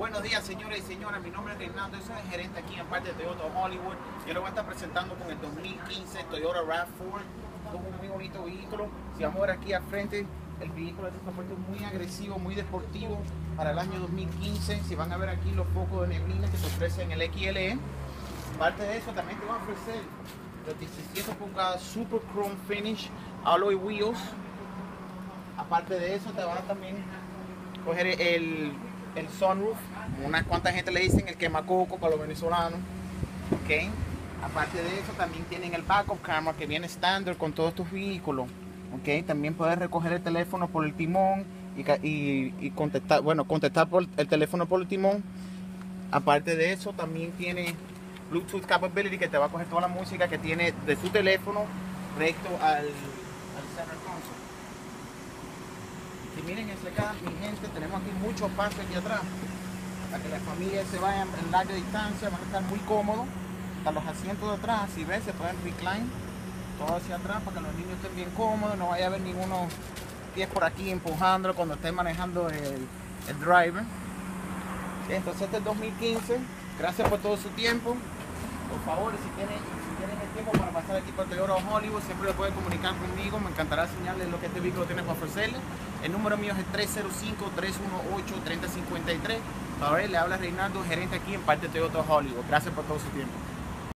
Buenos días, señores y señoras. Mi nombre es Reinaldo, soy el gerente aquí en parte de Toyota Hollywood. Yo les voy a estar presentando con el 2015 Toyota RAV4. Es un muy bonito vehículo. Si vamos a ver aquí al frente, el vehículo es muy agresivo, muy deportivo para el año 2015. Si van a ver aquí los focos de neblina que se ofrecen en el XLE. Aparte de eso, también te voy a ofrecer los 17 pulgadas Super Chrome Finish Alloy Wheels. Aparte de eso, te van a también coger el, el sunroof. Unas cuantas gente le dicen el quemacoco para los venezolanos. Okay. Aparte de eso, también tienen el backup camera que viene estándar con todos tus vehículos. Okay. También puedes recoger el teléfono por el timón y, y, contestar, bueno, contestar por el teléfono por el timón. Aparte de eso, también tiene Bluetooth capability que te va a coger toda la música que tiene de su teléfono recto al, al center console. Miren ese acá, mi gente, tenemos aquí mucho espacio aquí atrás. Para que las familias se vayan en larga distancia, van a estar muy cómodos. Están los asientos de atrás, si ves, se pueden recline todo hacia atrás para que los niños estén bien cómodos, no vaya a haber ninguno pies por aquí empujándolo cuando estén manejando el, el driver. Entonces este es 2015. Gracias por todo su tiempo. Por favor, si tienen, tienen el por Toyota Hollywood, siempre lo pueden comunicar conmigo. Me encantará enseñarles lo que este vehículo tiene para ofrecerles. El número mío es el 305-318-3053. Ahora le habla Reinaldo, gerente aquí en parte de Toyota Hollywood. Gracias por todo su tiempo.